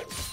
you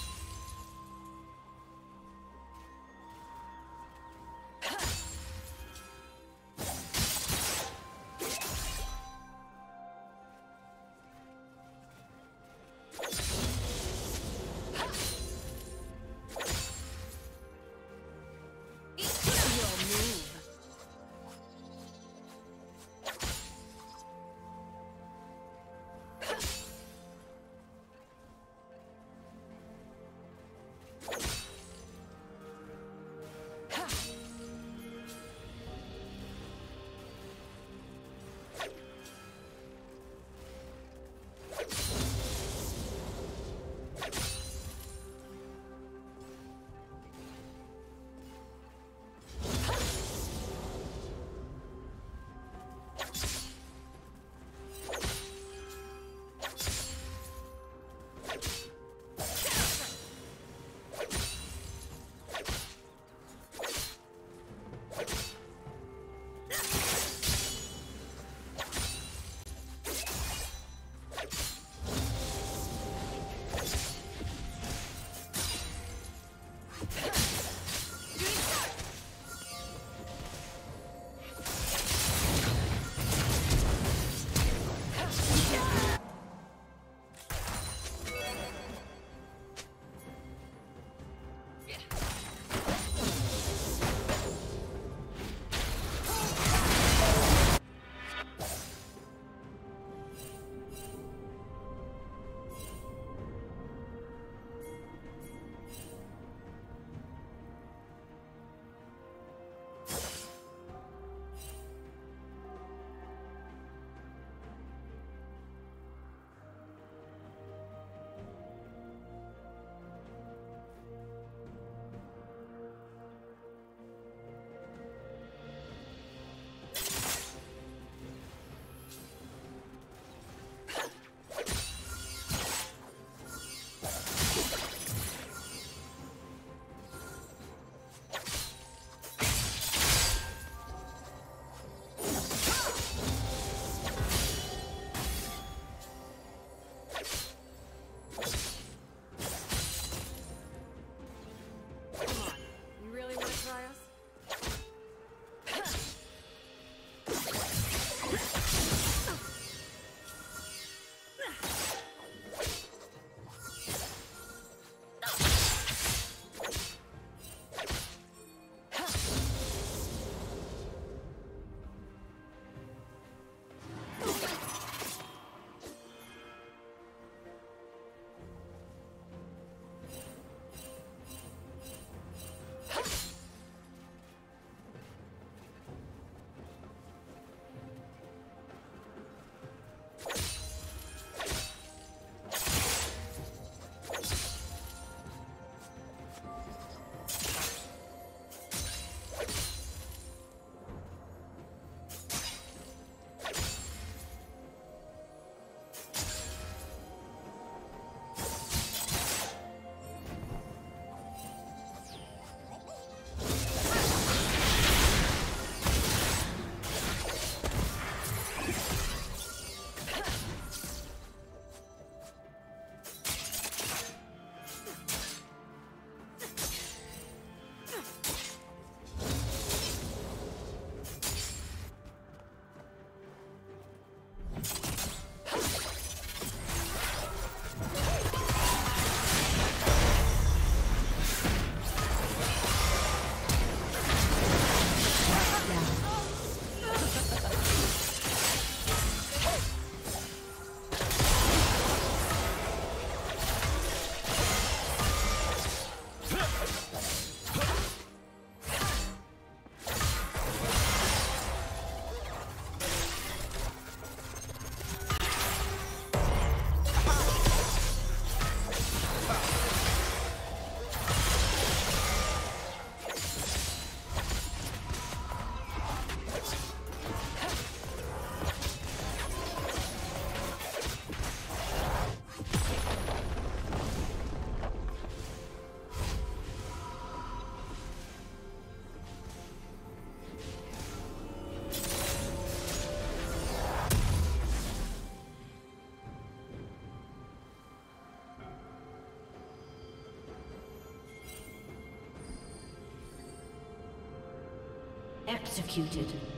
Executed.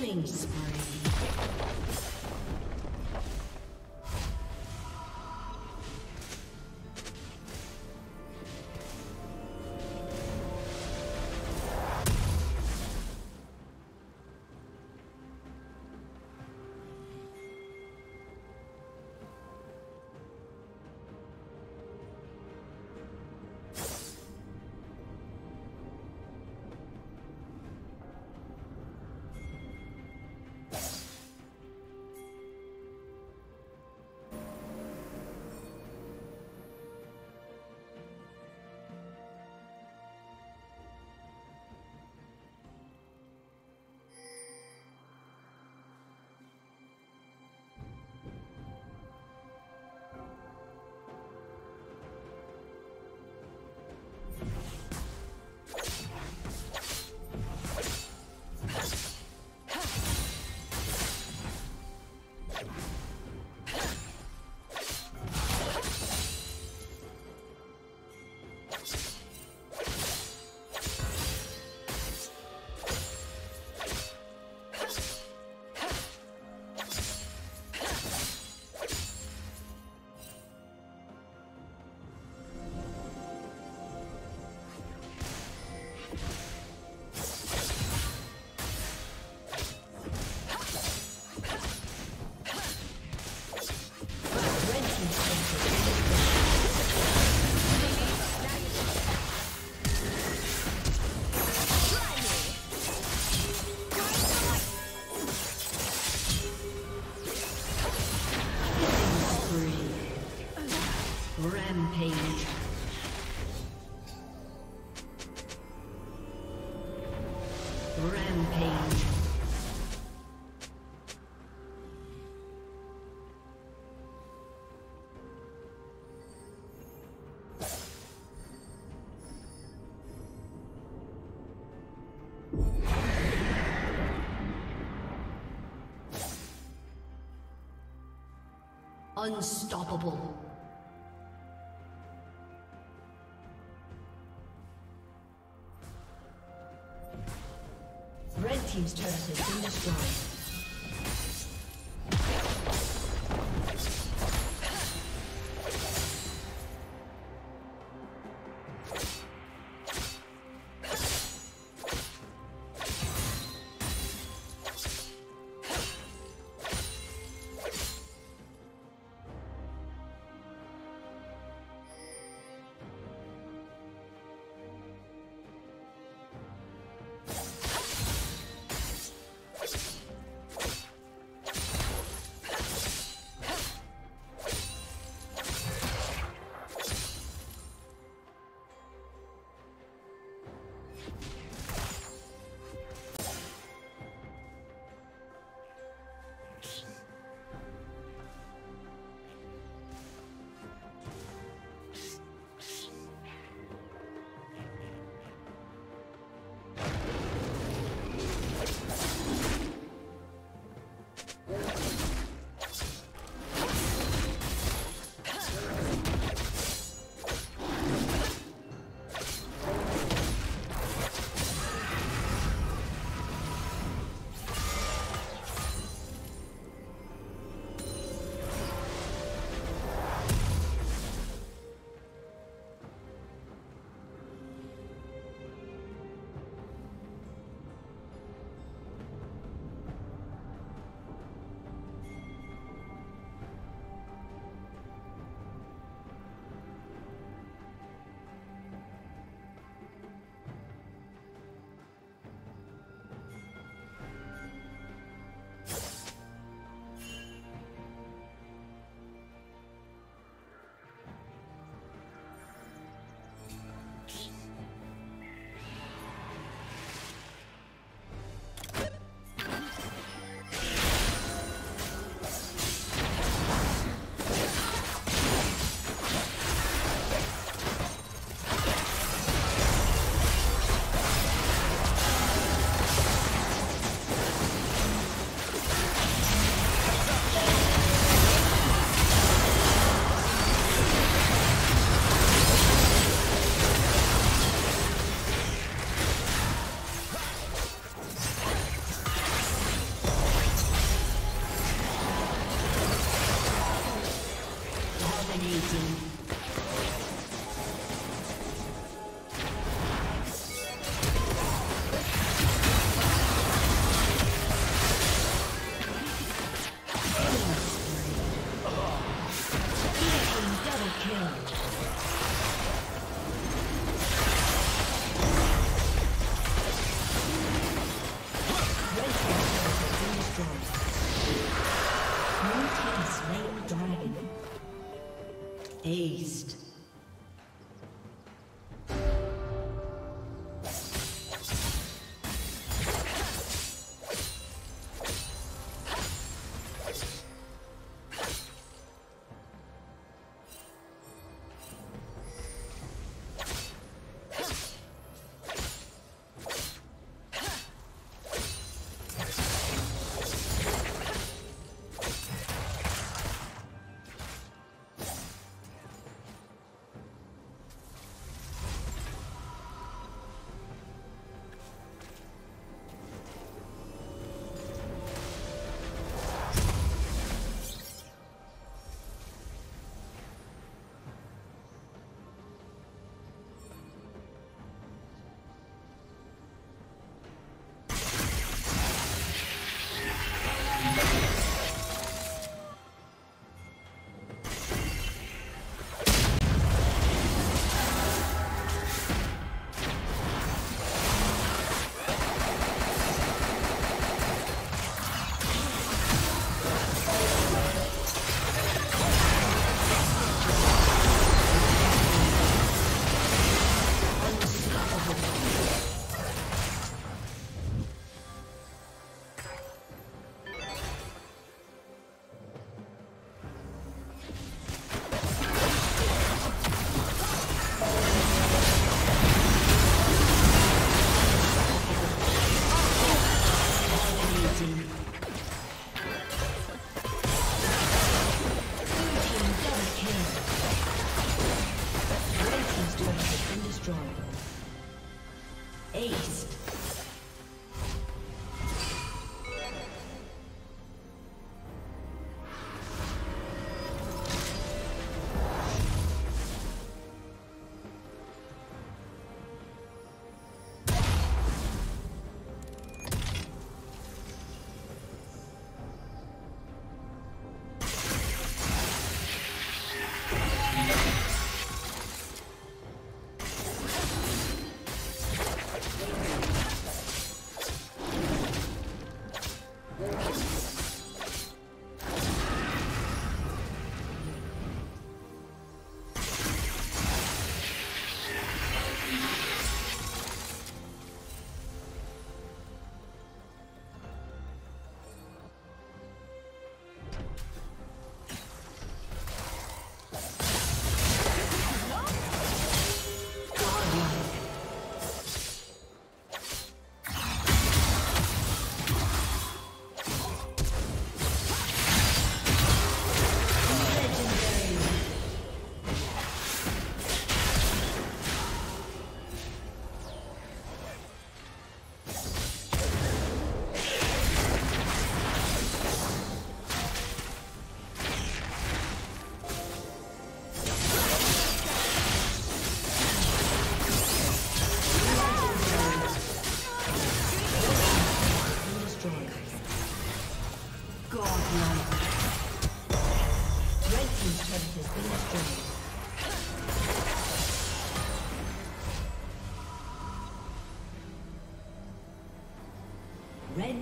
Killing spree. Rampage. Unstoppable. Destroyed. Down.